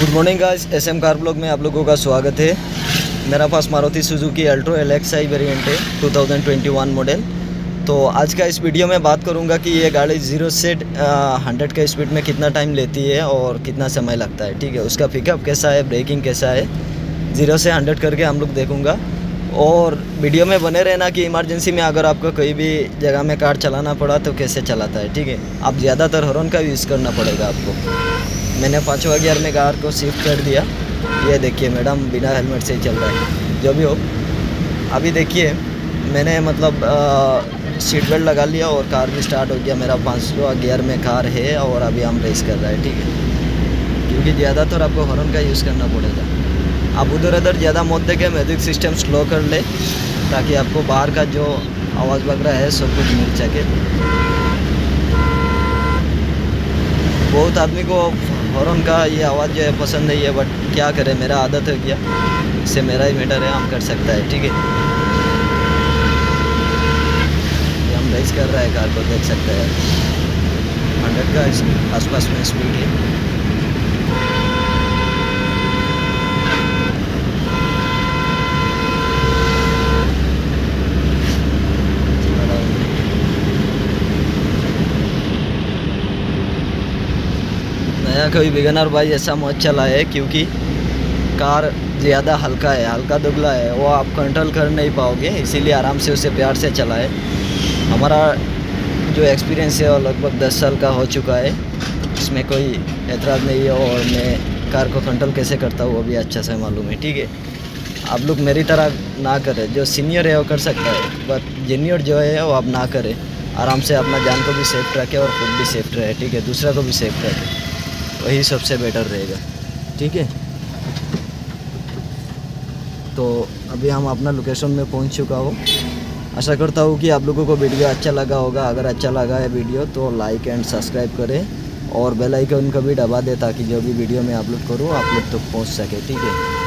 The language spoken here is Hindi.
Good morning guys S M car blog में आप लोगों का स्वागत है। मेरा पास Maruti Suzuki Alto L X I variant है 2021 मॉडल तो आज का इस वीडियो में बात करूँगा कि ये गाड़ी ज़ीरो से हंड्रेड का स्पीड में कितना टाइम लेती है और कितना समय लगता है, ठीक है? उसका पिकअप कैसा है ब्रेकिंग कैसा है? ज़ीरो से हंड्रेड करके हम लोग देखूँगा। और वीडियो में बने रहना कि इमरजेंसी में अगर आपको कोई भी जगह में कार चलाना पड़ा तो कैसे चलाता है, ठीक है? आप ज़्यादातर हॉर्न का यूज़ करना पड़ेगा आपको। मैंने पाँचवा गियर में कार को शिफ्ट कर दिया। ये देखिए मैडम, बिना हेलमेट से ही चल रहा है। जो भी हो, अभी देखिए, मैंने मतलब सीट बेल्ट लगा लिया और कार भी स्टार्ट हो गया मेरा पाँचवा गियर में कार है और अभी हम रेस कर रहे हैं, ठीक है? क्योंकि ज़्यादातर आपको हॉर्न का यूज़ करना पड़ेगा। आप उधर उधर ज़्यादा मत देखे म्यूज़िक सिस्टम स्लो कर ले, ताकि आपको बाहर का जो आवाज़ वगैरह है, सब कुछ मिल सके। बहुत आदमी को हॉर्न का ये आवाज़ जो है पसंद नहीं है बट क्या करें, मेरा आदत है क्या इससे मेरा ही मैटर है, हम कर सकता है, ठीक है? हम रेस कर रहा है कार को देख सकते हैं। हंड्रेड का आसपास में स्पीड है। नया कोई बिगनर भाई ऐसा मत चला है, क्योंकि कार ज़्यादा हल्का है, हल्का दुबला है, वो आप कंट्रोल कर नहीं पाओगे, इसीलिए आराम से उसे प्यार से चलाए। हमारा जो एक्सपीरियंस है, वो लगभग दस साल का हो चुका है। इसमें कोई एतराज़ नहीं है, और मैं कार को कंट्रोल कैसे करता हूँ, वो भी अच्छा से मालूम है, ठीक है? आप लोग मेरी तरह ना करें, जो सीनियर है, वो कर सकता है बट जूनियर जो है, वो आप ना करें। आराम से अपना जान को भी सेफ़ रखें, और खुद भी सेफ़ रहे, ठीक है? दूसरा को भी सेफ़ रखें। वही सबसे बेटर रहेगा। ठीक है? तो अभी हम अपना लोकेशन में पहुँच चुका हो। आशा करता हूँ कि आप लोगों को वीडियो अच्छा लगा होगा। अगर अच्छा लगा है वीडियो तो लाइक एंड सब्सक्राइब करें और बेल आइकन का भी दबा दे ताकि जो भी वीडियो मैं अपलोड करूँ, आप लोग तक तो पहुँच सके। ठीक है?